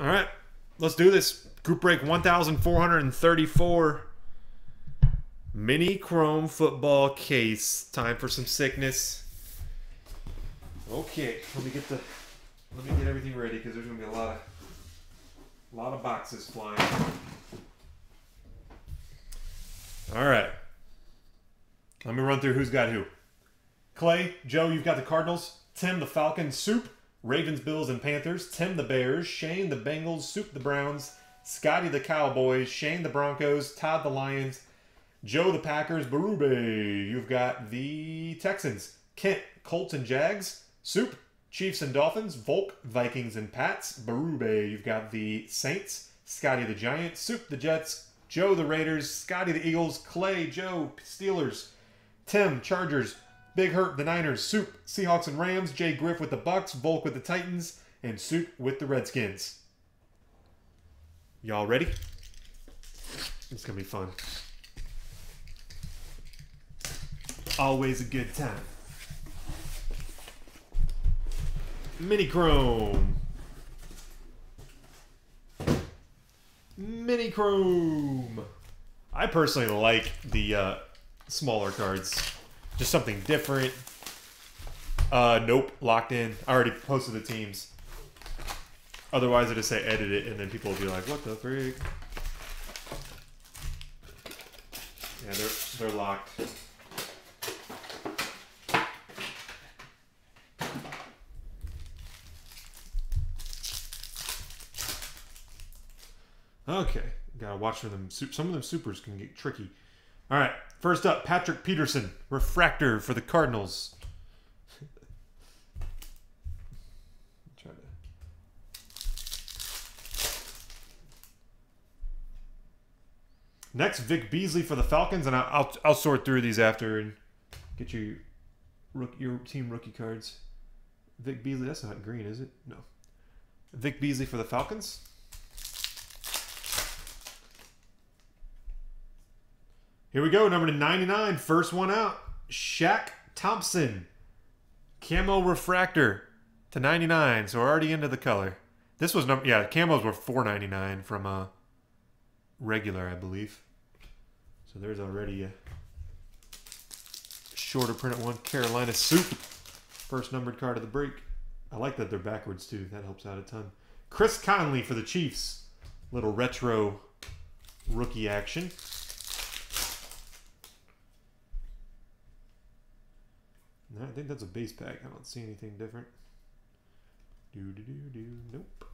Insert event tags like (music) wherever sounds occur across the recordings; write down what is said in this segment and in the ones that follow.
All right, let's do this. Group break 1434. Mini Chrome football case. Time for some sickness. Okay, let me get the let me get everything ready because there's gonna be a lot of a lot of boxes flying. All right. Let me run through who's got who. Clay, Joe, you've got the Cardinals. Tim, the Falcons. Soup, Ravens, Bills, and Panthers. Tim, the Bears. Shane, the Bengals. Soup, the Browns. Scotty, the Cowboys. Shane, the Broncos. Todd, the Lions. Joe, the Packers. Berube, you've got the Texans. Kent, Colts, and Jags. Soup, Chiefs and Dolphins. Volk, Vikings, and Pats. Berube, you've got the Saints. Scotty, the Giants. Soup, the Jets. Joe, the Raiders. Scotty, the Eagles. Clay, Joe, Steelers. Tim, Chargers. Big Hurt, the Niners. Soup, Seahawks and Rams. Jay Griff with the Bucs. Volk with the Titans. And Soup with the Redskins. Y'all ready? It's to be fun. Always a good time. Mini Chrome. Mini Chrome. I personally like the uh, smaller cards. Just something different. Uh, nope, locked in. I already posted the teams. Otherwise, I just say edit it, and then people will be like, "What the freak?" Yeah, they're they're locked. Okay, gotta watch for them. Some of them supers can get tricky. All right, first up, Patrick Peterson, refractor for the Cardinals. To. Next, Vic Beasley for the Falcons, and I'll, I'll, I'll sort through these after and get you rook, your team rookie cards. Vic Beasley, that's not green, is it? No. Vic Beasley for the Falcons. Here we go, number 99, first one out. Shaq Thompson. Camo refractor to 99, so we're already into the color. This was number yeah, camos were 4.99 from uh regular, I believe. So there's already a shorter printed one. Carolina Soup. First numbered card of the break. I like that they're backwards too. That helps out a ton. Chris Conley for the Chiefs. Little retro rookie action. I think that's a base pack. I don't see anything different. Do do do do. Nope.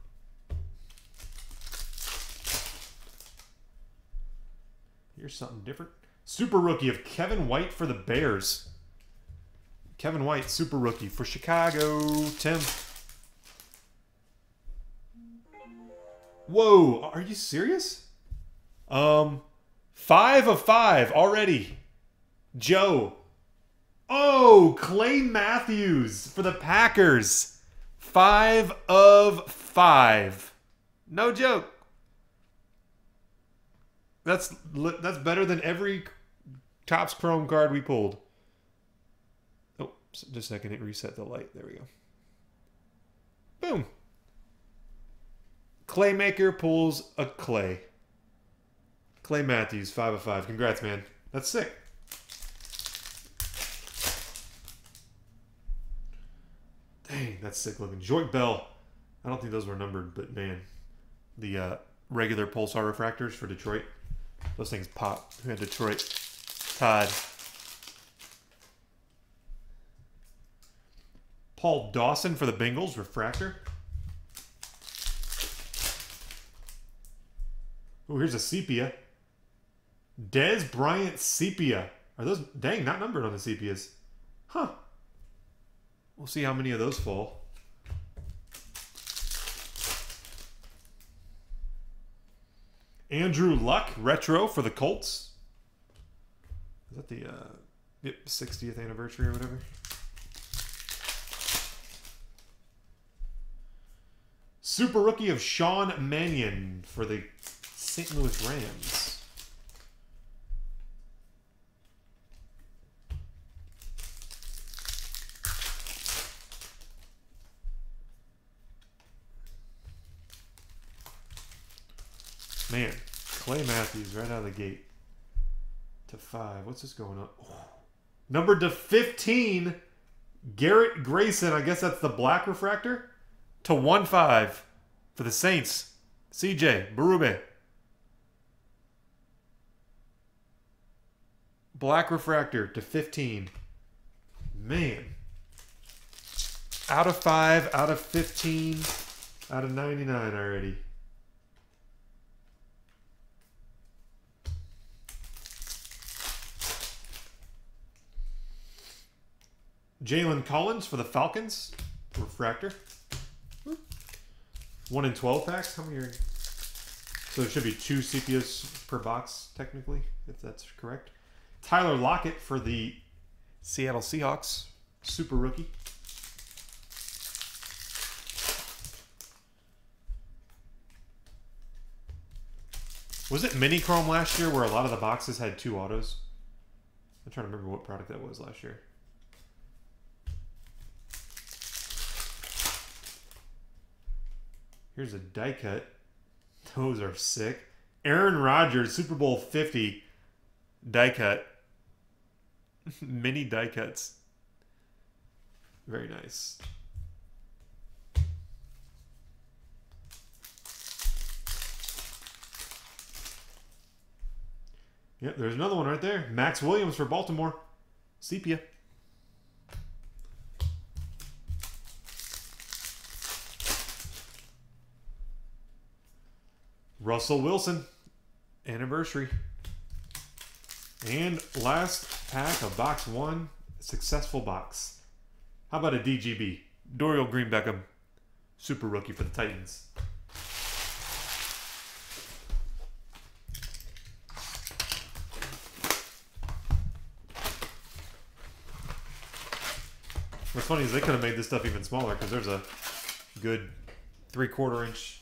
Here's something different. Super rookie of Kevin White for the Bears. Kevin White, super rookie for Chicago. Tim. Whoa, are you serious? Um, five of five already. Joe. Oh, Clay Matthews for the Packers. Five of five. No joke. That's that's better than every Topps Chrome card we pulled. Oh, just a second. It reset the light. There we go. Boom. Claymaker pulls a Clay. Clay Matthews, 5 of 5. Congrats, man. That's sick. Dang, that's sick looking. Joique Bell. I don't think those were numbered, but man, the uh, regular pulsar refractors for Detroit. Those things pop. Who had Detroit? Todd. Paul Dawson for the Bengals, refractor. Oh, here's a sepia. Dez Bryant sepia. Are those dang not numbered on the sepias? Huh. We'll see how many of those fall. Andrew Luck, retro for the Colts. Is that the uh, yep, 60th anniversary or whatever? Super rookie of Sean Mannion for the St. Louis Rams. Man, Right out of the gate. To five. What's this going on? Oh. Number to 15, Garrett Grayson. I guess that's the black refractor. To 1 5 for the Saints. CJ Berube. Black refractor to 15. Man. Out of 5, out of 15, out of 99 already. Jalen Collins for the Falcons. Refractor. Hmm. One in 12 packs? How many are... So there should be two sepias per box, technically, if that's correct. Tyler Lockett for the Seattle Seahawks. Super rookie. Was it mini chrome last year where a lot of the boxes had two autos? I'm trying to remember what product that was last year. Here's a die cut. Those are sick. Aaron Rodgers, Super Bowl 50 die cut. (laughs) Mini die cuts. Very nice. Yep, there's another one right there. Maxx Williams for Baltimore. Sepia. Russell Wilson, anniversary. And last pack of box one, successful box. How about a DGB? Dorial Green Beckham, super rookie for the Titans. What's funny is they could have made this stuff even smaller because there's a good three quarter inch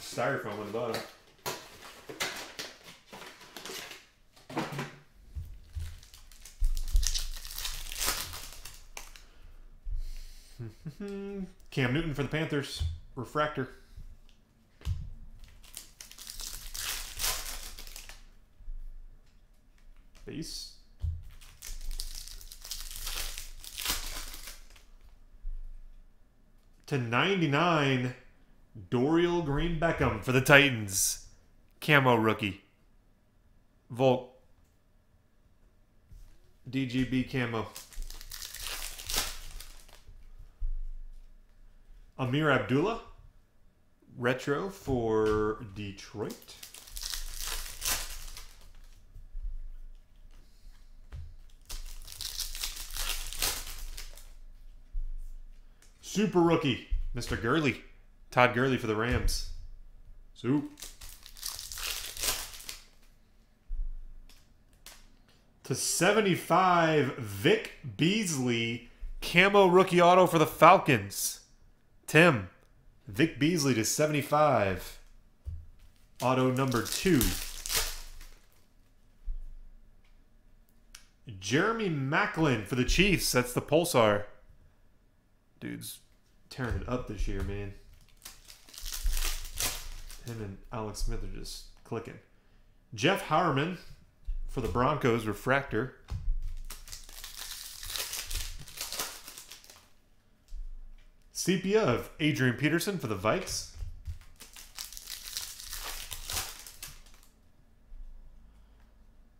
styrofoam on the bottom. Cam Newton for the Panthers. Refractor. Base. To 99, Dorial Green Beckham for the Titans. Camo rookie. Volt. DGB camo. Ameer Abdullah, retro for Detroit. Super rookie, Mr. Gurley. Todd Gurley for the Rams. Soup. To 75, Vic Beasley, camo rookie auto for the Falcons. Tim, Vic Beasley to 75. Auto number two. Jeremy Maclin for the Chiefs. That's the Pulsar. Dude's tearing it up this year, man. Him and Alex Smith are just clicking. Jeff Heuerman for the Broncos Refractor. Sepia of Adrian Peterson for the Vikes.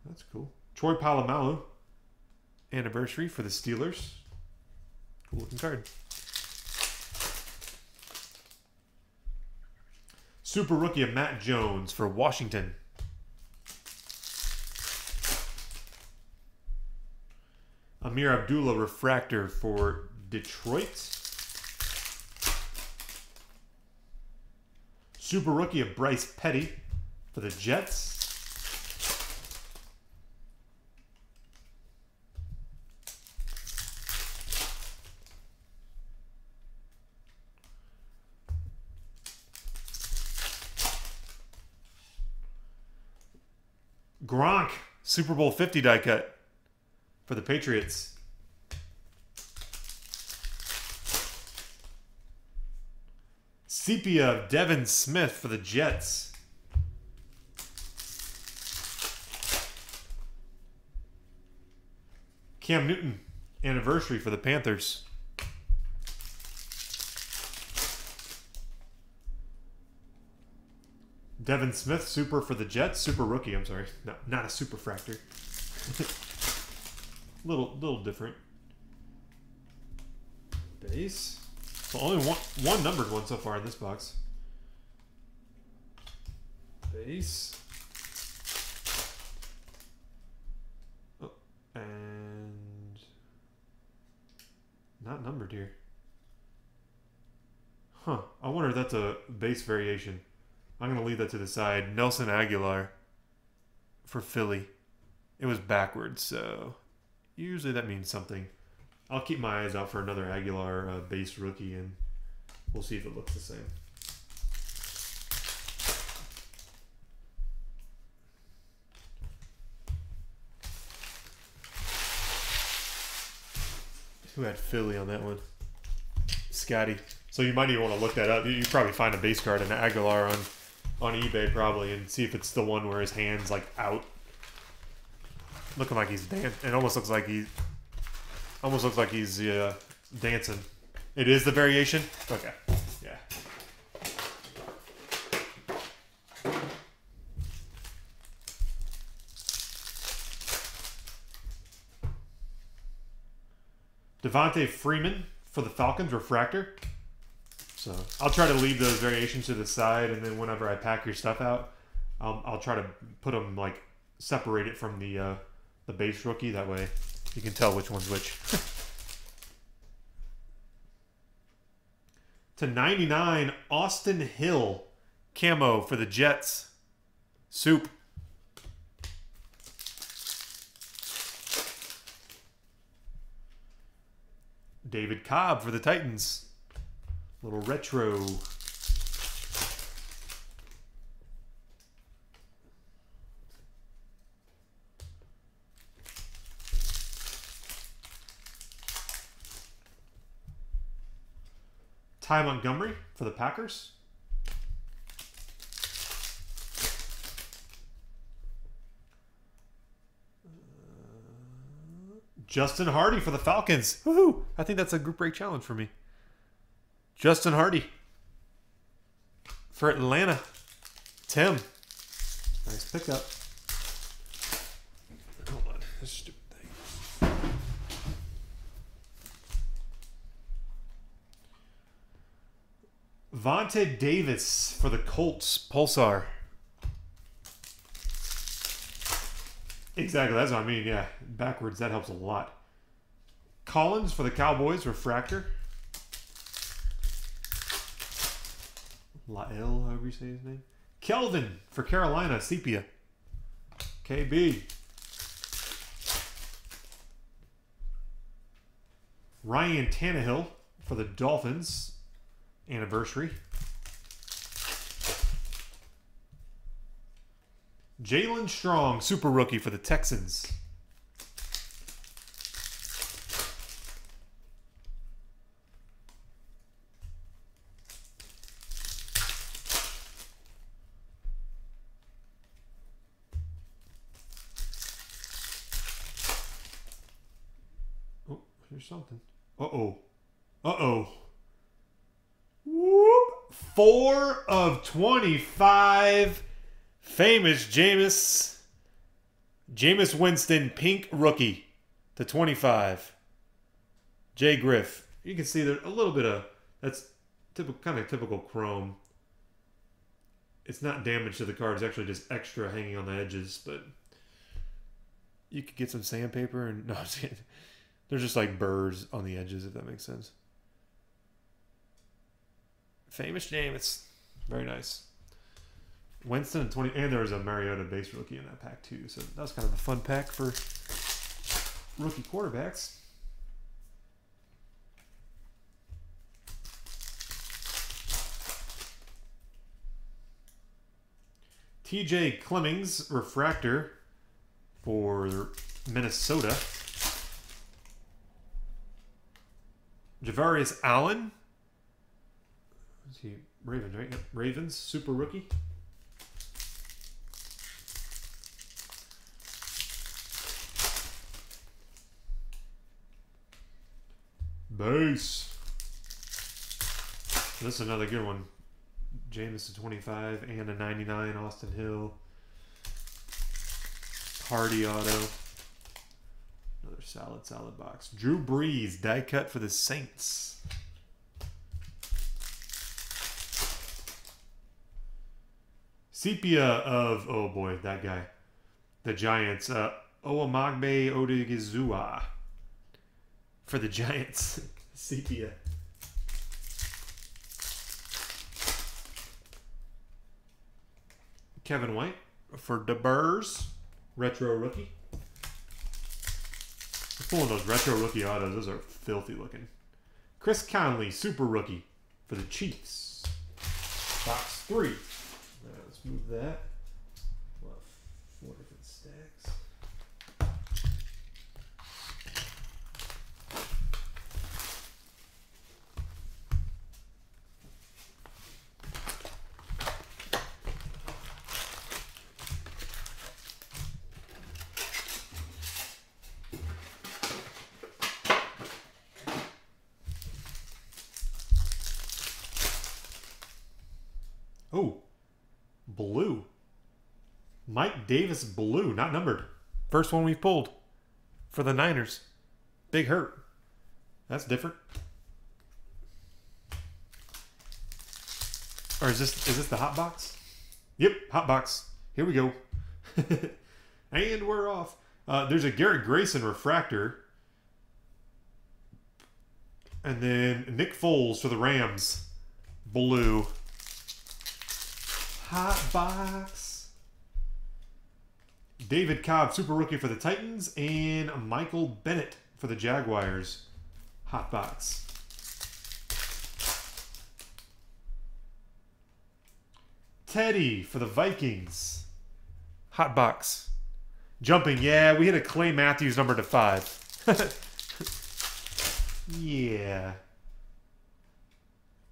That's cool. Troy Polamalu. Anniversary for the Steelers. Cool looking card. Super rookie of Matt Jones for Washington. Ameer Abdullah refractor for Detroit. Super rookie of Bryce Petty for the Jets. Gronk, Super Bowl 50 die cut for the Patriots. Sepia Devin Smith for the Jets. Cam Newton anniversary for the Panthers. Devin Smith, super for the Jets, super rookie. I'm sorry, no, not a super fractor. (laughs) little, little different. Base. So only one one numbered one so far in this box. Base. Oh, and not numbered here. Huh. I wonder if that's a base variation. I'm going to leave that to the side. Nelson Agholor for Philly. It was backwards, so usually that means something. I'll keep my eyes out for another Agholor uh, base rookie, and we'll see if it looks the same. Who had Philly on that one? Scotty. So you might even want to look that up. You, probably find a base card in Agholor on on eBay probably and see if it's the one where his hands like out, looking like he's dancing. It almost looks like he, almost looks like he's uh, dancing. It is the variation. Okay, yeah. Devonta Freeman for the Falcons refractor. So I'll try to leave those variations to the side, and then whenever I pack your stuff out, I'll, I'll try to put them like separate it from the uh, the base rookie. That way you can tell which one's which. (laughs) to 99, Austin Hill camo for the Jets. Soup. David Cobb for the Titans. Little retro. Ty Montgomery for the Packers. Justin Hardy for the Falcons. Woohoo! I think that's a group break challenge for me. Justin Hardy for Atlanta. Tim. Nice pickup. Hold on. This stupid thing. Vontae Davis for the Colts. Pulsar. Exactly. That's what I mean. Yeah. Backwards. That helps a lot. Collins for the Cowboys. Refractor. Lael, however you say his name. Kelvin for Carolina, Sepia. KB. Ryan Tannehill for the Dolphins, anniversary. Jaelen Strong, super rookie for the Texans. Here's something. Uh oh. Uh oh. Whoop. Four of 25. Famous Jameis. Jameis Winston, pink rookie to 25. Jay Griff. You can see there a little bit of that's typical kind of typical chrome. It's not damage to the card, it's actually just extra hanging on the edges, but you could get some sandpaper and (laughs) no, There's just like burrs on the edges, if that makes sense. Famous name. Very nice. Winston and 20, and there was a Mariota base rookie in that pack too. So that was kind of a fun pack for rookie quarterbacks. TJ Clemmings refractor for Minnesota. Javorius Allen. Ravens, right? Yep. Ravens, super rookie. Base. This is another good one. Jameson 25 and a 99 Austin Hill. Hardy auto. Another solid, solid box. Drew Brees, die cut for the Saints. Sepia of, oh boy, that guy. The Giants. Uh, Owamagbe Odighizuwa for the Giants. (laughs) Sepia. Kevin White for the Burrs. Retro rookie. Pulling those retro rookie autos, those are filthy looking. Chris Conley, super rookie for the Chiefs. Box three. Move that. We'll have four different stacks. Oh, blue. Mike Davis blue, not numbered. First one we've pulled for the Niners. Big hurt. That's different. Or is this is this the hot box? Yep, hot box. Here we go. (laughs) and we're off. Uh, there's a Garrett Grayson refractor. And then Nick Foles for the Rams. Blue. Hot box. David Cobb, super rookie for the Titans, and Michael Bennett for the Jaguars. Hot box. Teddy for the Vikings. Hot box. Jumping, yeah, we hit a Clay Matthews number to five. (laughs) yeah.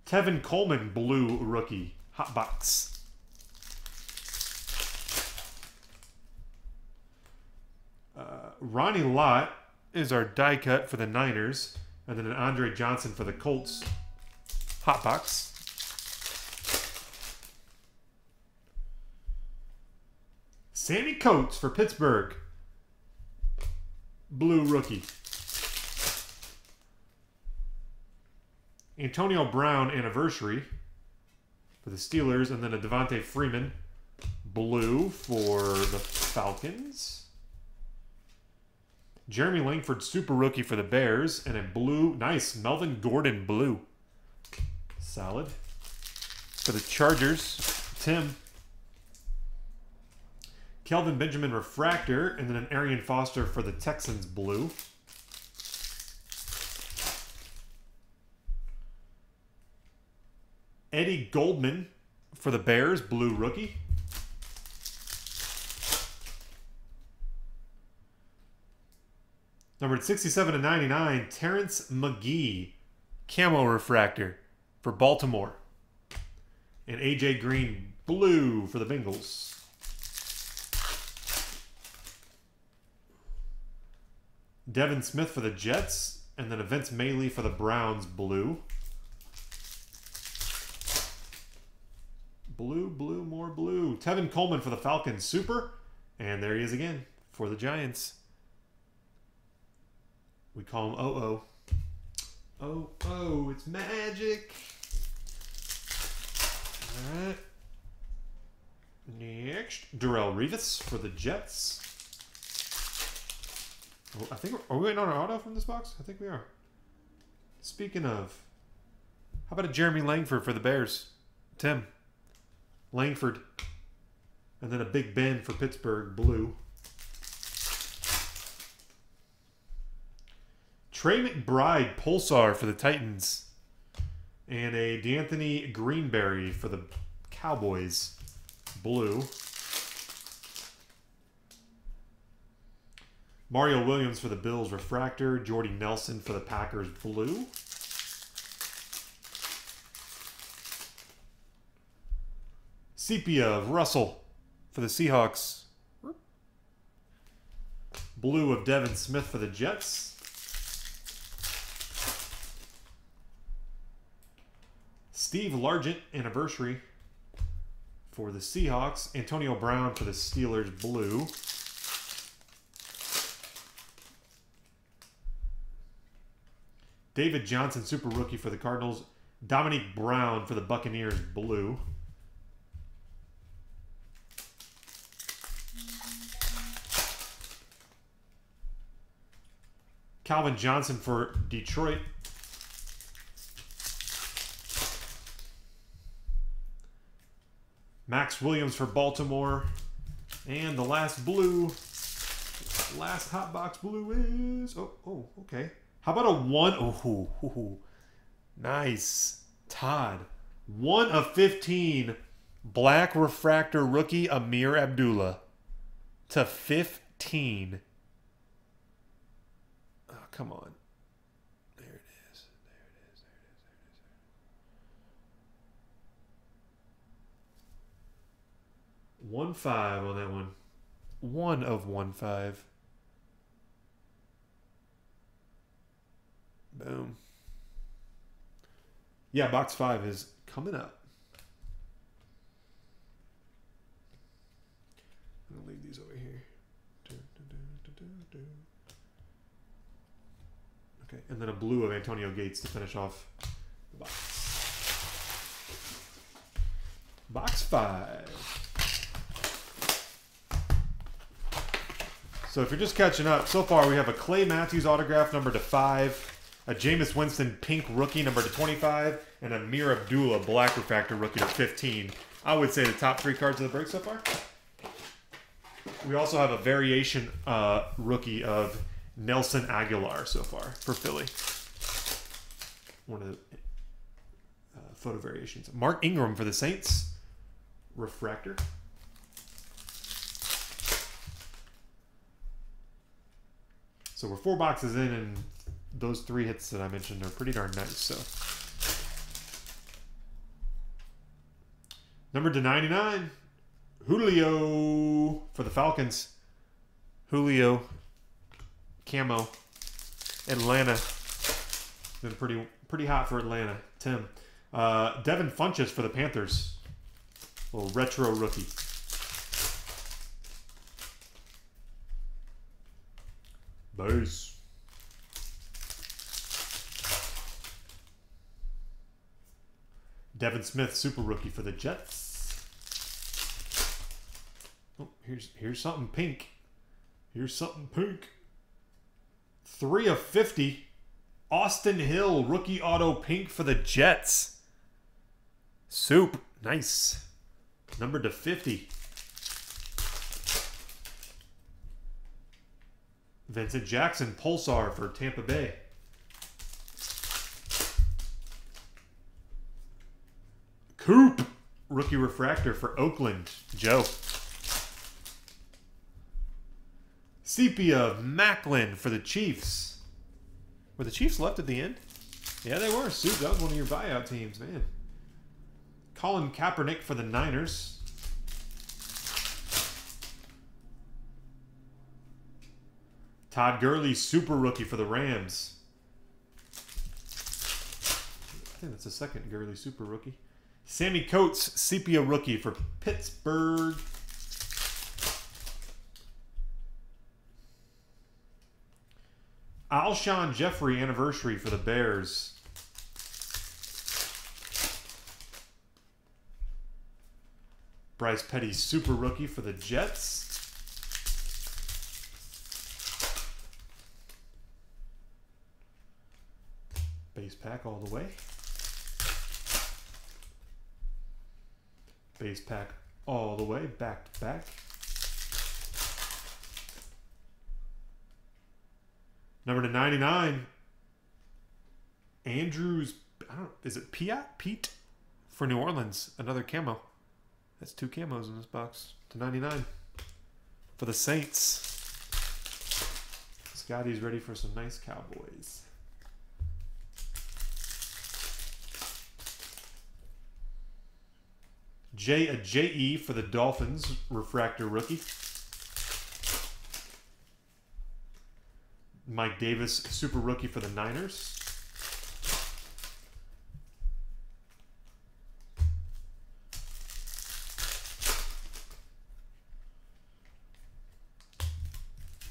Tevin Coleman, blue rookie. Hot box. Uh, Ronnie Lott is our die cut for the Niners, and then an Andre Johnson for the Colts. Hot box. Sammy Coates for Pittsburgh. Blue rookie. Antonio Brown anniversary for the Steelers, and then a Devonta Freeman blue for the Falcons. Jeremy Langford, super rookie for the Bears, and a blue, nice Melvin Gordon blue. Solid. For the Chargers, Tim. Kelvin Benjamin refractor, and then an Arian Foster for the Texans blue. Eddie Goldman for the Bears, blue rookie. Numbered 67 to 99, Terrence McGee, camo refractor for Baltimore. And AJ Green, blue for the Bengals. Devin Smith for the Jets, and then Vince Mayle for the Browns, blue. Blue, blue, more blue. Tevin Coleman for the Falcons, super. And there he is again for the Giants. We call him Oh Oh. Oh Oh, it's magic. Alright. Next, Darrelle Revis for the Jets. Oh, I think are we waiting on an auto from this box? I think we are. Speaking of, how about a Jeremy Langford for the Bears? Tim. Langford. And then a Big Ben for Pittsburgh, blue. Tre McBride, Pulsar for the Titans. And a D'Anthony Greenberry for the Cowboys, blue. Mario Williams for the Bills, refractor. Jordy Nelson for the Packers, blue. Sepia of Russell for the Seahawks. Blue of Devin Smith for the Jets. Steve Largent anniversary for the Seahawks. Antonio Brown for the Steelers blue. David Johnson super rookie for the Cardinals. Dominique Brown for the Buccaneers blue. Calvin Johnson for Detroit. Maxx Williams for Baltimore. And the last blue, last hot box blue is, oh, oh, okay. How about a one? Oh, ooh, ooh, nice. Todd. One of 15. Black refractor rookie Ameer Abdullah to 15. Oh, come on. There it is. There it is. There it is. There it is. There it is. One five on that one. One of one five. Boom. Yeah, box five is coming up. I'm gonna leave these over here. Okay, and then a blue of Antonio Gates to finish off the box. Box five. So if you're just catching up, so far we have a Clay Matthews autograph number to five, a Jameis Winston pink rookie number to 25, and a Mir Abdullah black refractor rookie to 15. I would say the top three cards of the break so far. We also have a variation uh, rookie of Nelson Agholor so far for Philly. One of the uh, photo variations. Mark Ingram for the Saints. Refractor. So we're four boxes in, and those three hits that I mentioned are pretty darn nice. So number to 99, Julio for the Falcons. Julio, camo, Atlanta. Been pretty pretty hot for Atlanta. Tim, uh, Devin Funchess for the Panthers. A little retro rookie. Base. Devin Smith, super rookie for the Jets. Oh, here's here's something pink. Here's something pink. Three of fifty. Austin Hill, rookie auto pink for the Jets. Soup, nice. Number to fifty. Vincent Jackson, Pulsar for Tampa Bay. Coop, rookie refractor for Oakland, Joe. Sepia Maclin for the Chiefs. Were the Chiefs left at the end? Yeah, they were. Soup, that was one of your buyout teams, man. Colin Kaepernick for the Niners. Todd Gurley, super rookie for the Rams. I think that's the second Gurley super rookie. Sammy Coates, sepia rookie for Pittsburgh. Alshon Jeffery anniversary for the Bears. Bryce Petty super rookie for the Jets. Base pack all the way. Base pack all the way, back to back. Number to 99, Andrus, I don't is it Piat? Peat for New Orleans, another camo. That's two camos in this box to 99 for the Saints. Scotty's ready for some nice Cowboys. J a J E for the Dolphins refractor rookie. Mike Davis super rookie for the Niners.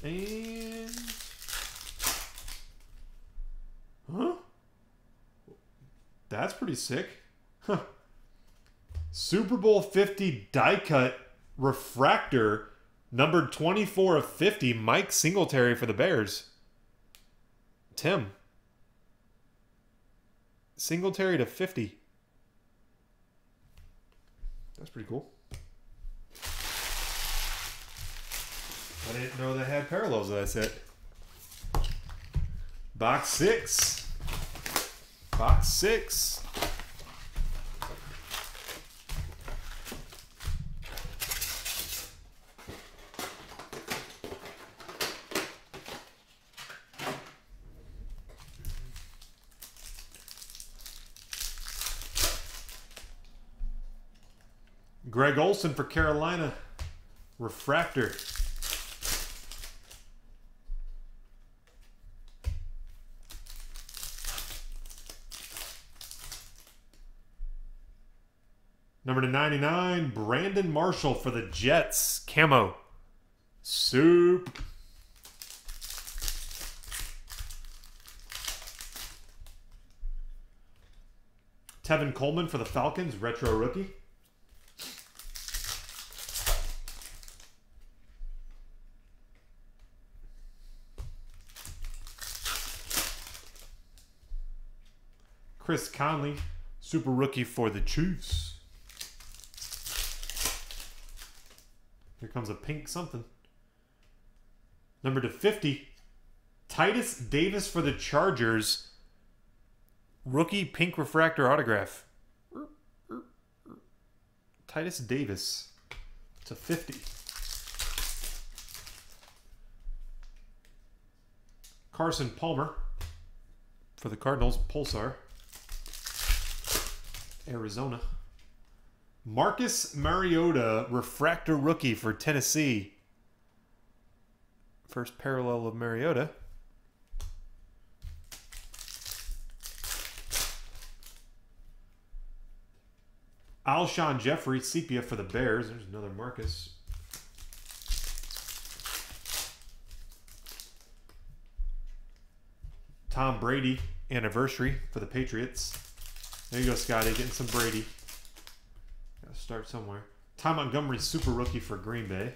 And huh? That's pretty sick. Huh. Super Bowl 50 die cut refractor numbered 24 of 50 Mike Singletary for the Bears. Tim. Singletary to 50. That's pretty cool. I didn't know they had parallels, that's it. Box six. Box six. Greg Olsen for Carolina. Refractor. Number to 99, Brandon Marshall for the Jets. Camo. Soup. Tevin Coleman for the Falcons. Retro rookie. Chris Conley, super rookie for the Chiefs. Here comes a pink something. Number to 50, Titus Davis for the Chargers. Rookie pink refractor autograph. Titus Davis to 50. Carson Palmer for the Cardinals, Pulsar. Arizona. Marcus Mariota, refractor rookie for Tennessee. First parallel of Mariota. Alshon Jeffery, sepia for the Bears. There's another Marcus. Tom Brady, anniversary for the Patriots. There you go, Scotty, getting some Brady. Gotta start somewhere. Ty Montgomery, super rookie for Green Bay.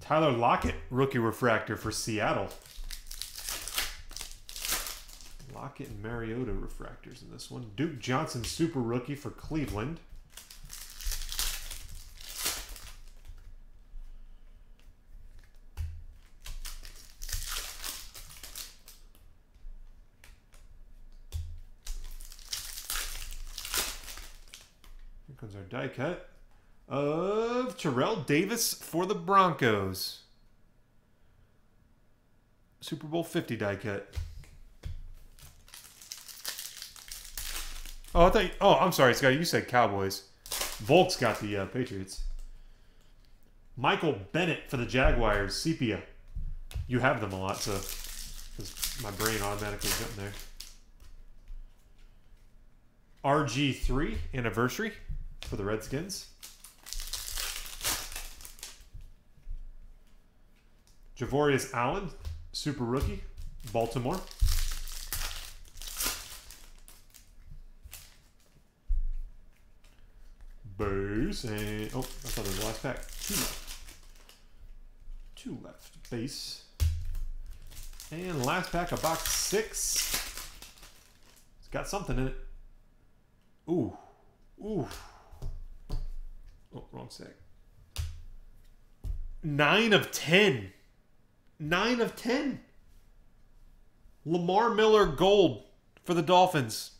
Tyler Lockett, rookie refractor for Seattle. Lockett and Mariota refractors in this one. Duke Johnson, super rookie for Cleveland. Die cut of Terrell Davis for the Broncos. Super Bowl 50 die cut. Oh, I thought. You, oh, I'm sorry, Scott. You said Cowboys. Volk's got the uh, Patriots. Michael Bennett for the Jaguars. Sepia. You have them a lot, so my brain automatically jumped there. RG3 anniversary for the Redskins. Javorius Allen, super rookie, Baltimore. Base and oh, I thought it was last pack. Two left. Two left. Base. And last pack of box six. It's got something in it. Ooh. Ooh. Oh, wrong sec. Nine of ten. Nine of ten. Lamar Miller gold for the Dolphins.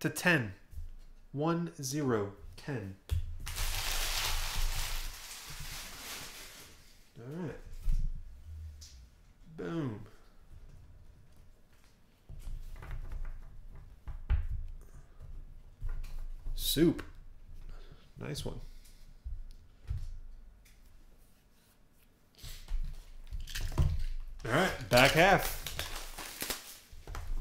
To 10. 1 0 10. All right. Boom. Soup. Nice one. All right. Back half.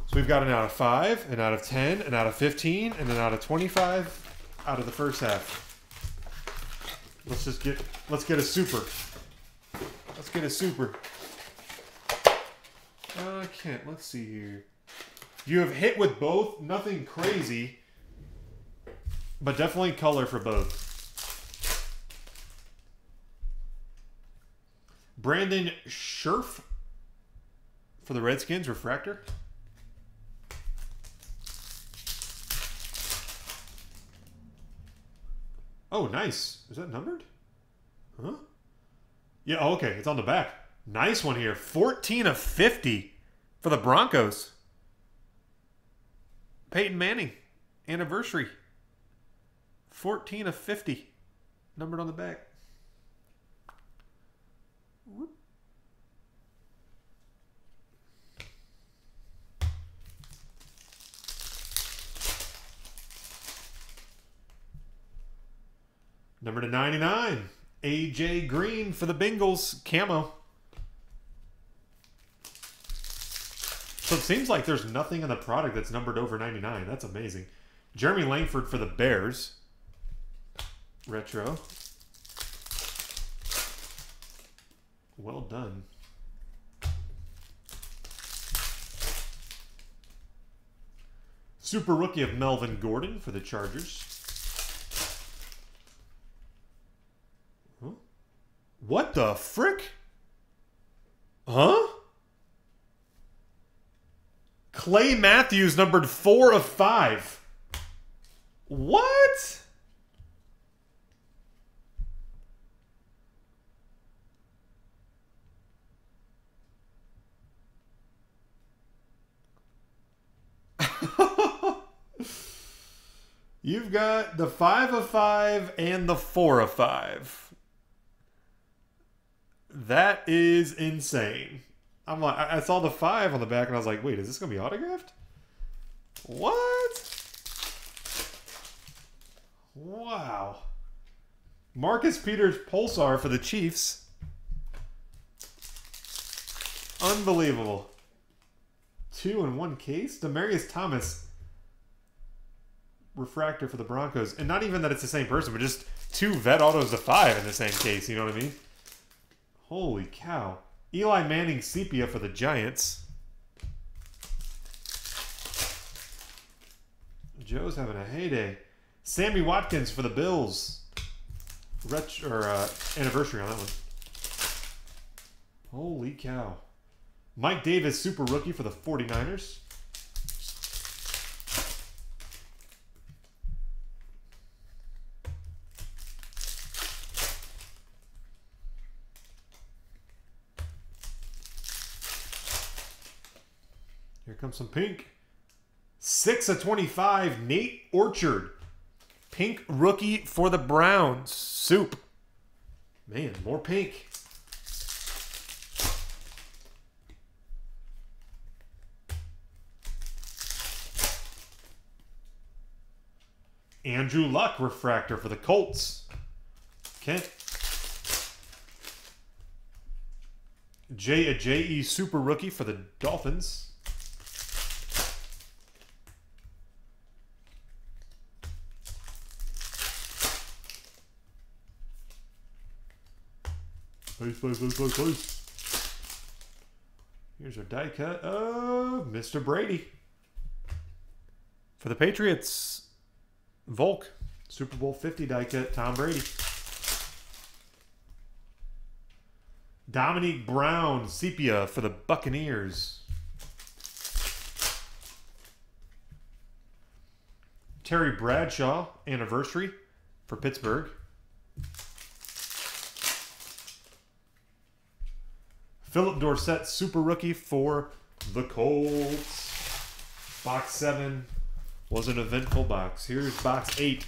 So we've got an out of 5, an out of 10, an out of 15, and an out of 25 out of the first half. Let's just get let's get a super. Let's get a super. I can't. Let's see here. You have hit with both. Nothing crazy. But definitely color for both. Brandon Scherff for the Redskins refractor. Oh, nice. Is that numbered? Huh? Yeah, oh, okay. It's on the back. Nice one here. 14 of 50 for the Broncos. Peyton Manning, anniversary. 14 of 50. Numbered on the back. Number to 99, AJ Green for the Bengals, camo. So it seems like there's nothing in the product that's numbered over 99. That's amazing. Jeremy Langford for the Bears. Retro. Well done. Super rookie of Melvin Gordon for the Chargers. What the frick? Huh? Clay Matthews numbered four of five. What? You've got the five of five and the four of five. That is insane. I'm like, I saw the five on the back and I was like, wait, is this gonna be autographed? What? Wow. Marcus Peters Pulsar for the Chiefs. Unbelievable. Two in one case. Demaryius Thomas refractor for the Broncos. And not even that it's the same person, but just two vet autos of five in the same case. You know what I mean? Holy cow. Eli Manning sepia for the Giants. Joe's having a heyday. Sammy Watkins for the Bills. Retro, or uh, anniversary on that one. Holy cow. Mike Davis, super rookie for the 49ers. Comes some pink. 6 of 25, Nate Orchard. Pink rookie for the Browns. Soup. Man, more pink. Andrew Luck refractor for the Colts. Kent. J a J E super rookie for the Dolphins. Please, please, please, please, please. Here's our die cut of Mr. Brady. For the Patriots, Volk, Super Bowl 50 die cut, Tom Brady. Dominique Brown, Sepia for the Buccaneers. Terry Bradshaw, anniversary for Pittsburgh. Phillip Dorsett, super rookie for the Colts. Box seven was an eventful box. Here's box eight.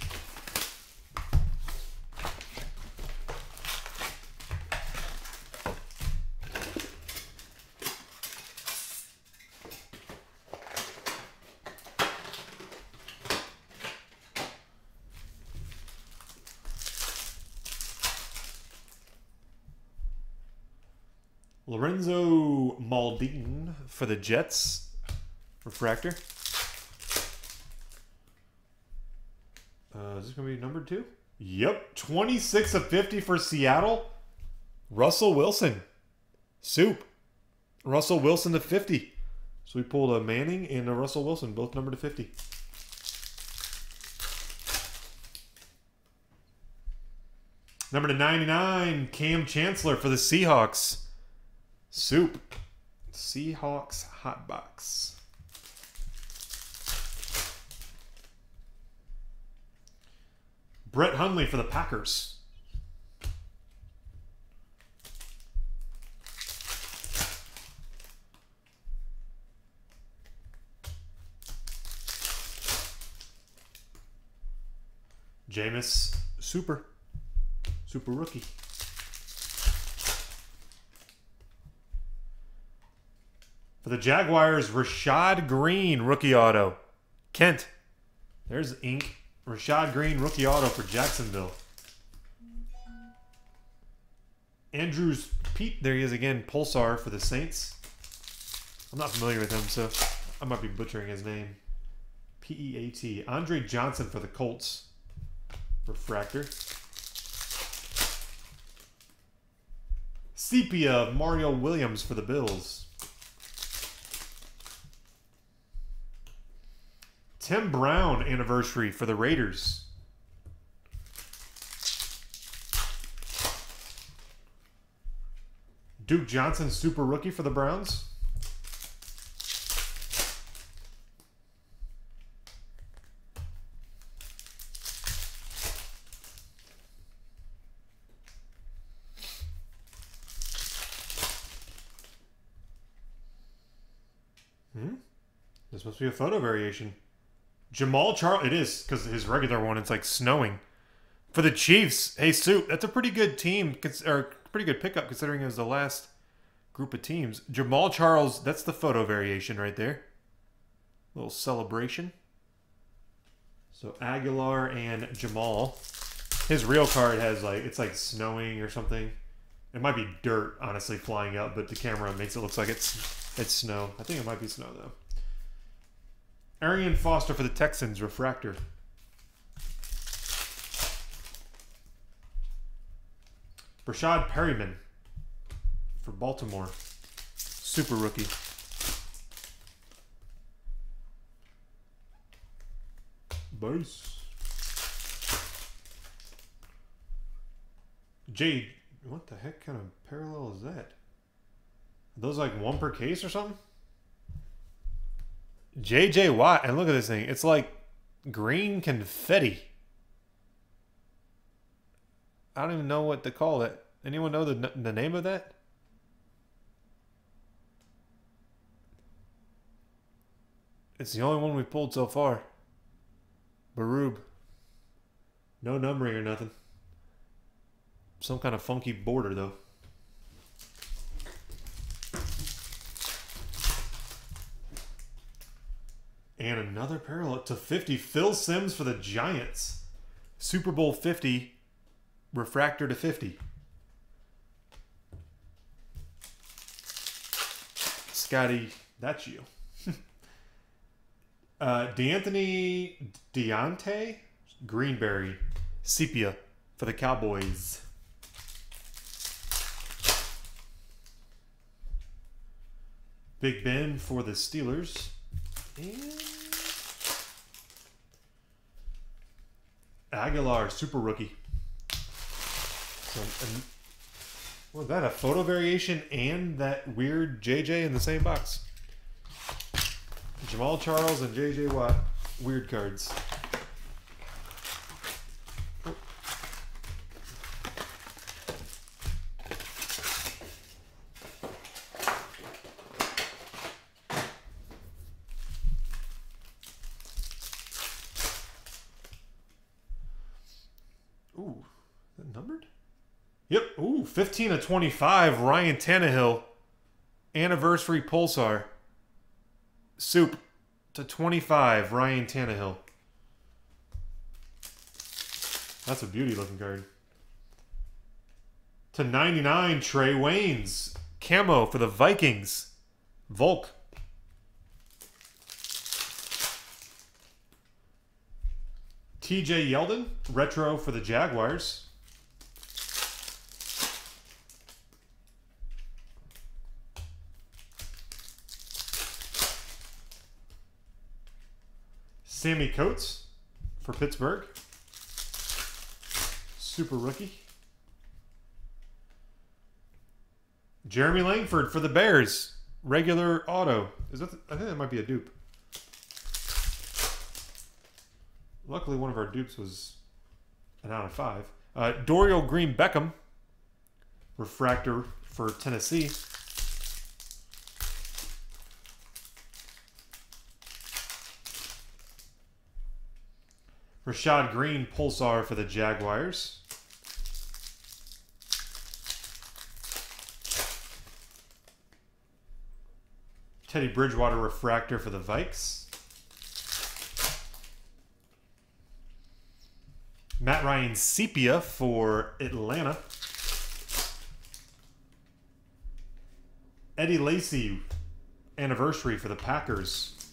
Lorenzo Mauldin for the Jets. Refractor. Uh, is this going to be number two? Yep. 26 of 50 for Seattle. Russell Wilson. Soup. Russell Wilson to 50. So we pulled a Manning and a Russell Wilson, both number to 50. Number to 99, Kam Chancellor for the Seahawks. Soup. Seahawks Hot Box. Brett Hundley for the Packers. Jameis Super. Super rookie. For the Jaguars, Rashad Greene, rookie auto. Kent. There's ink. Rashad Greene, rookie auto for Jacksonville. Andrus Peat, there he is again. Pulsar for the Saints. I'm not familiar with him, so I might be butchering his name. P E A T. Andre Johnson for the Colts. Refractor. Sepia Mario Williams for the Bills. Tim Brown anniversary for the Raiders. Duke Johnson super rookie for the Browns. Hmm? This must be a photo variation. Jamaal Charles. It is because his regular one. It's like snowing. For the Chiefs, hey Soup, that's a pretty good team or pretty good pickup considering it was the last group of teams. Jamaal Charles, that's the photo variation right there. Little celebration. So Agholor and Jamal. His real card has like it's like snowing or something. It might be dirt, honestly, flying up, but the camera makes it look like it's it's snow. I think it might be snow though. Arian Foster for the Texans, refractor. Breshad Perriman for Baltimore, super rookie. Base. Jade, what the heck kind of parallel is that? Are those like one per case or something? JJ Watt, and look at this thing. It's like green confetti. I don't even know what to call it. Anyone know the the name of that? It's the only one we pulled so far. Berube. No numbering or nothing. Some kind of funky border though. And another parallel to 50. Phil Simms for the Giants. Super Bowl 50. Refractor to 50. Scotty, that's you. (laughs) uh, D'Anthony Deontay Greenberry. Sepia for the Cowboys. Big Ben for the Steelers. And Agholor, super rookie. So, and, was that a photo variation and that weird JJ in the same box? Jamaal Charles and JJ Watt, weird cards. Ooh, is that numbered? Yep. Ooh, 15 of 25. Ryan Tannehill. Anniversary Pulsar. Soup to 25. Ryan Tannehill. That's a beauty looking card. To 99, Trae Waynes. Camo for the Vikings. Volk. TJ Yeldon, retro for the Jaguars. Sammie Coates for Pittsburgh. Super rookie. Jeremy Langford for the Bears. Regular auto. Is that? The, I think that might be a dupe. Luckily, one of our dupes was an out of five. Uh, Dorial Green Beckham. Refractor for Tennessee. Rashad Greene Pulsar for the Jaguars. Teddy Bridgewater Refractor for the Vikes. Matt Ryan Sepia for Atlanta. Eddie Lacy Anniversary for the Packers.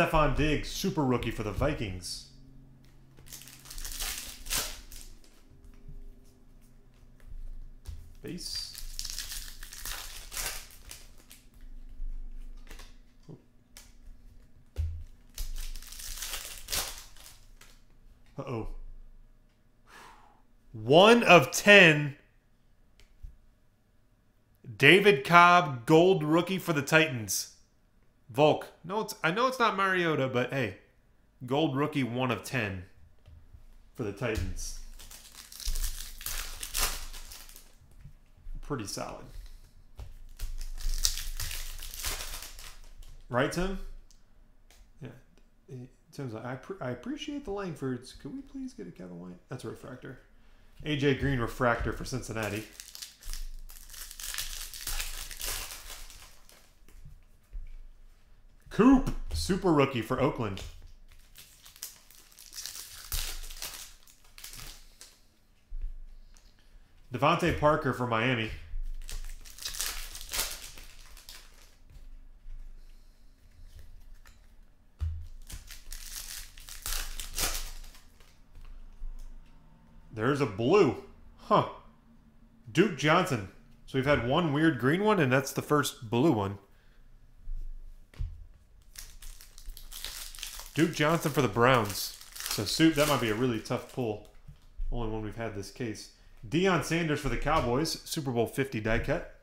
Stefon Diggs Super Rookie for the Vikings. Base. Uh-oh. One of ten. David Cobb, gold rookie for the Titans. Volk. No, it's I know it's not Mariota, but hey, gold rookie one of ten for the Titans. Pretty solid. Right, Tim? Yeah. Eh, Tim's like, I, I appreciate the Langfords. Could we please get a Kevin White? That's a refractor. AJ Green refractor for Cincinnati. Coop, super rookie for Oakland. DeVante Parker for Miami. There's a blue. Huh. Duke Johnson. So we've had one weird green one, and that's the first blue one. Duke Johnson for the Browns. So soup, that might be a really tough pull. Only one we've had this case. Deion Sanders for the Cowboys. Super Bowl 50 die cut.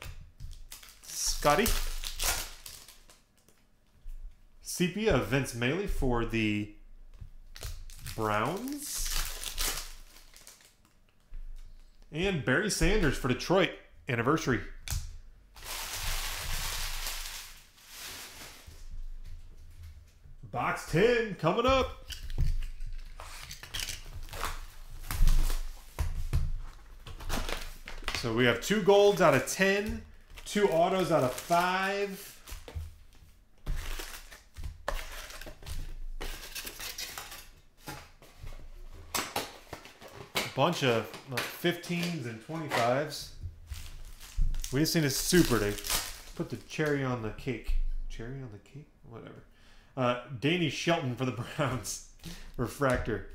Scotty. Sepia of Vince Mayle for the Browns. And Barry Sanders for Detroit. Anniversary. Box 10 coming up. So we have two golds out of 10, two autos out of 5. A bunch of uh, like, 15s and 25s. We just need a super to put the cherry on the cake. Cherry on the cake? Whatever. Uh, Danny Shelton for the (laughs) Browns. Refractor.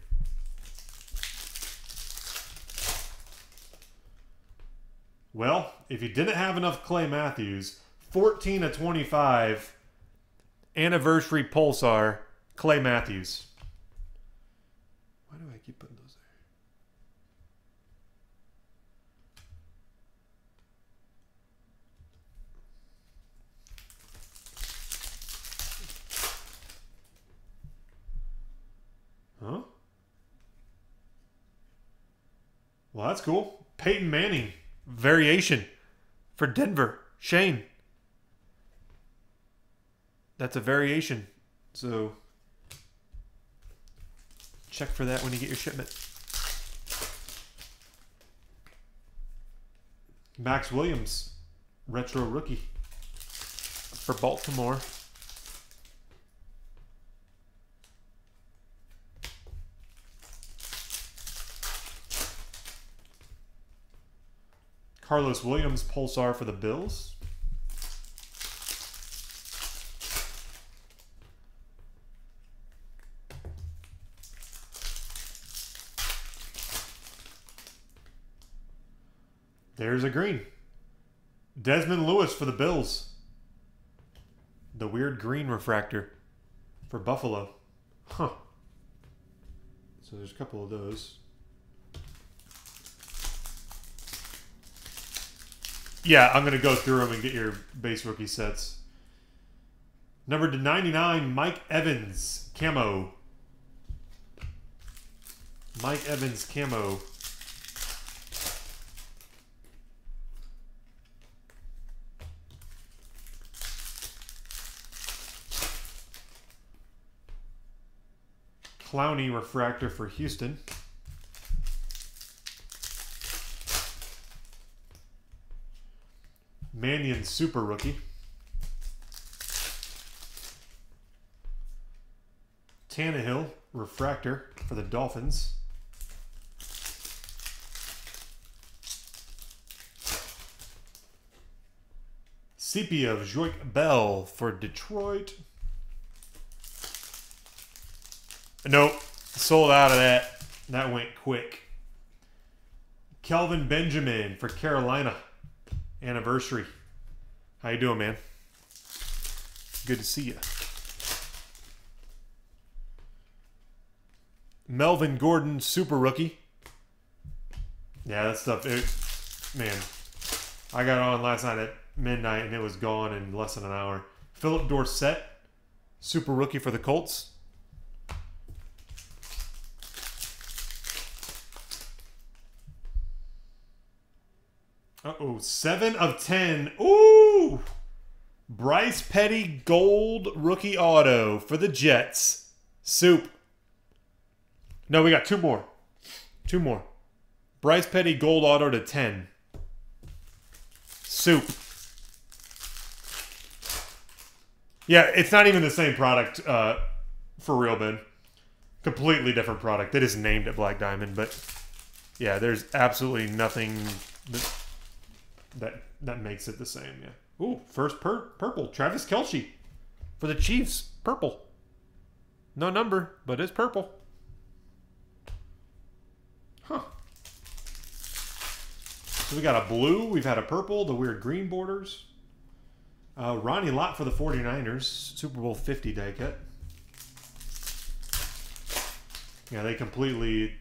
Well, if you didn't have enough Clay Matthews, 14 to 25 anniversary Pulsar Clay Matthews. Why do I keep putting those there? Huh? Well, that's cool. Peyton Manning variation for Denver. Shane. That's a variation. So check for that when you get your shipment. Maxx Williams, retro rookie for Baltimore. Carlos Williams, Pulsar for the Bills. There's a green. Dezmin Lewis for the Bills. The weird green refractor for Buffalo. Huh. So there's a couple of those. Yeah, I'm going to go through them and get your base rookie sets. Number to 99, Mike Evans, camo. Mike Evans, camo. Clowney refractor for Houston. Mannion super rookie. Tannehill refractor for the Dolphins. Sepia of Joique Bell for Detroit. Nope. Sold out of that. That went quick. Kelvin Benjamin for Carolina. Anniversary. How you doing, man? Good to see you. Melvin Gordon, super rookie. Yeah, that stuff. It, man, I got on last night at midnight and it was gone in less than an hour. Phillip Dorsett, super rookie for the Colts. Uh oh, seven of ten. Ooh! Bryce Petty gold rookie auto for the Jets. Soup. No, we got two more. Two more. Bryce Petty gold auto to 10. Soup. Yeah, it's not even the same product uh, for real, Ben. Completely different product. It is named at Black Diamond, but yeah, there's absolutely nothing that that that makes it the same. Yeah. Ooh, first pur- purple. Travis Kelce for the Chiefs. Purple. No number, but it's purple. Huh. So we got a blue. We've had a purple. The weird green borders. Uh, Ronnie Lott for the 49ers. Super Bowl 50 die cut. Yeah, they completely,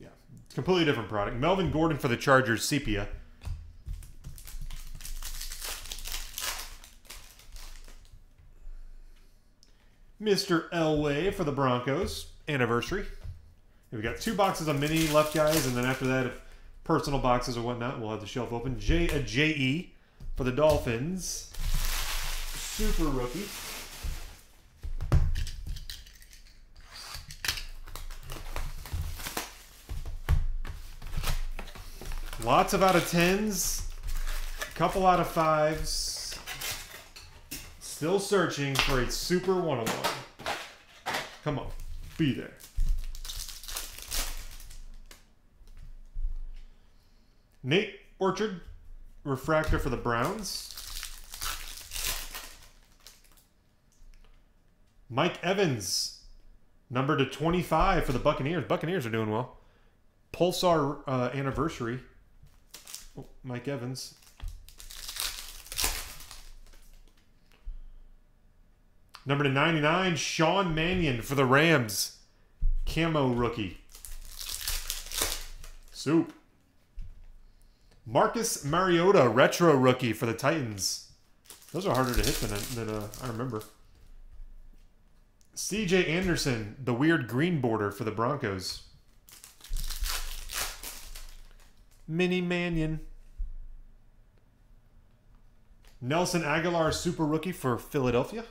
yeah, completely different product. Melvin Gordon for the Chargers. Sepia. Mr. Elway for the Broncos anniversary. We got two boxes of mini left, guys, and then after that, if personal boxes or whatnot, we'll have the shelf open. J uh, a JE for the Dolphins. Super rookie. Lots of out of tens, a couple out of fives. Still searching for a super one of one. Come on, be there. Nate Orchard, refractor for the Browns. Mike Evans, number to 25 for the Buccaneers. Buccaneers are doing well. Pulsar uh, anniversary. Oh, Mike Evans. Number to 99, Sean Mannion for the Rams. Camo rookie. Soup. Marcus Mariota, retro rookie for the Titans. Those are harder to hit than, than uh, I remember. CJ Anderson, the weird green border for the Broncos. Mini Mannion. Nelson Agholor, super rookie for Philadelphia.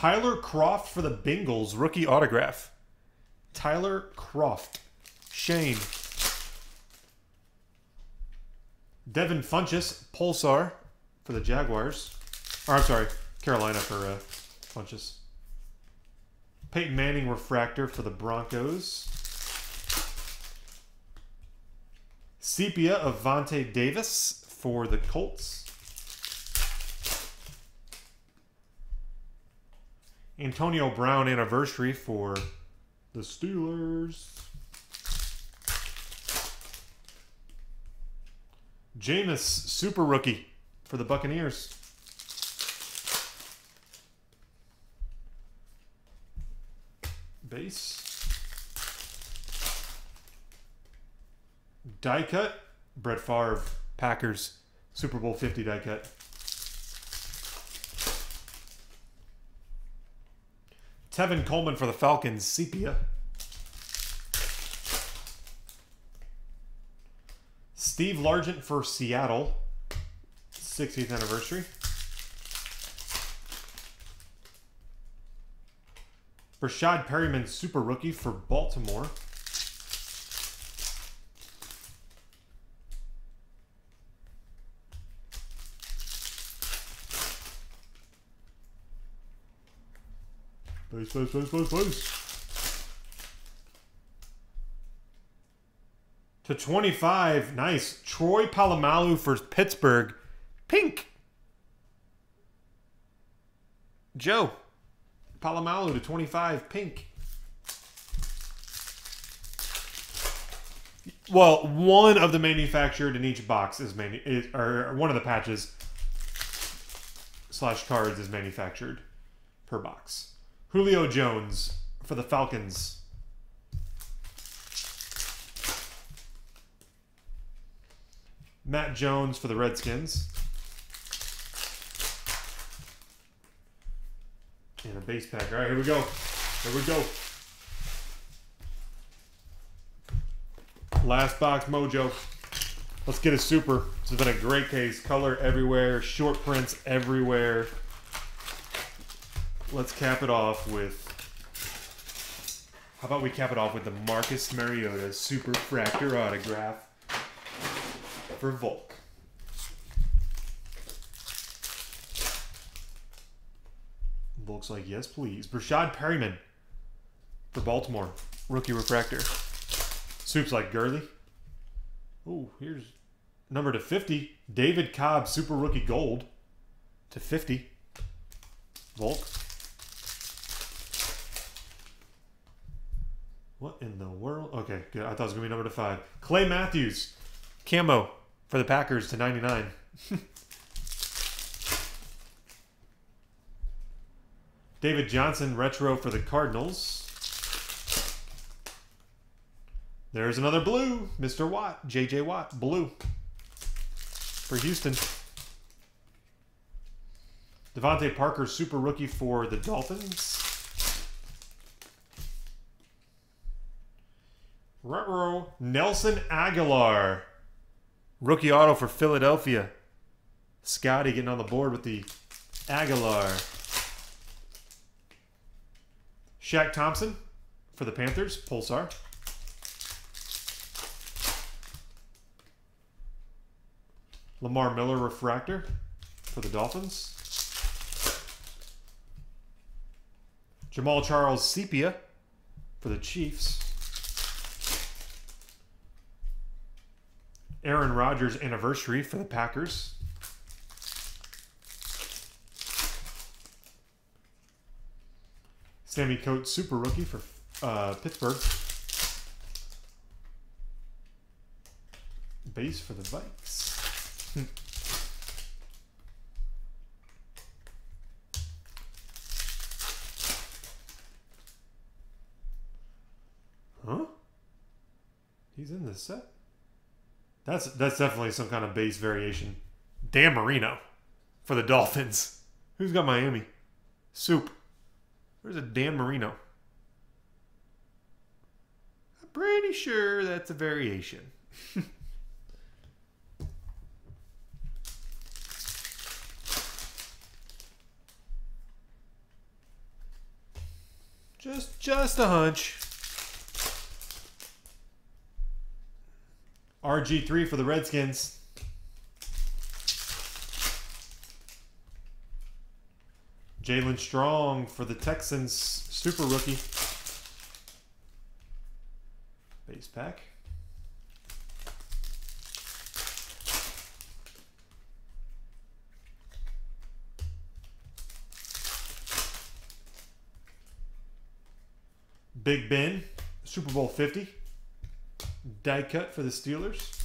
Tyler Kroft for the Bengals, rookie autograph. Tyler Kroft. Shane. Devin Funchess, Pulsar for the Jaguars. Or I'm sorry, Carolina for uh, Funchess. Peyton Manning refractor for the Broncos. Sepia of Vontae Davis for the Colts. Antonio Brown anniversary for the Steelers. Jameis super rookie for the Buccaneers. Base. Die cut. Brett Favre, Packers, Super Bowl 50 die cut. Tevin Coleman for the Falcons, Sepia. Steve Largent for Seattle, 60th anniversary. Breshad Perriman, super rookie for Baltimore. Base, base, base, base, base. To 25, nice. Troy Polamalu for Pittsburgh. Pink. Joe. Polamalu to 25, pink. Well, one of the manufactured in each box is manu is, or one of the patches slash cards is manufactured per box. Julio Jones for the Falcons. Matt Jones for the Redskins. And a base pack. All right, here we go. Here we go. Last box mojo. Let's get a super. This has been a great case. Color everywhere, short prints everywhere. Let's cap it off with. How about we cap it off with the Marcus Mariota Super Fractor autograph for Volk. Volk's like, yes, please. Breshad Perriman for Baltimore. Rookie refractor. Soup's like Gurley. Oh, here's number to 50. David Cobb Super Rookie Gold to 50. Volk. What in the world? Okay, good. I thought it was going to be number to five. Clay Matthews, camo for the Packers to 99. (laughs) David Johnson, retro for the Cardinals. There's another blue. Mr. Watt, J.J. Watt, blue for Houston. DeVante Parker, super rookie for the Dolphins. Ruh-roh. Nelson Agholor, Rookie auto for Philadelphia. Scotty getting on the board with the Agholor. Shaq Thompson for the Panthers. Pulsar. Lamar Miller Refractor for the Dolphins. Jamaal Charles Sepia for the Chiefs. Aaron Rodgers anniversary for the Packers. Sammie Coates super rookie for uh, Pittsburgh. Base for the Vikes. huh? He's in this set? That's that's definitely some kind of base variation. Dan Marino for the Dolphins. Who's got Miami? Soup. Where's a Dan Marino? I'm pretty sure that's a variation. (laughs) just just a hunch. RG3 for the Redskins. Jaelen Strong for the Texans, super rookie. Base pack. Big Ben, Super Bowl 50. Die cut for the Steelers.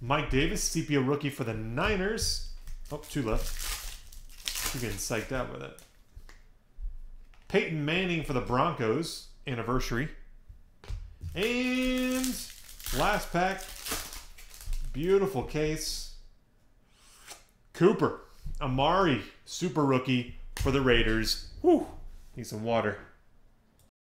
Mike Davis, sepia rookie for the Niners. Oh, two left. You're getting psyched out with it. Peyton Manning for the Broncos, anniversary. And last pack, beautiful case. Cooper, Amari, super rookie for the Raiders. Whew, need some water.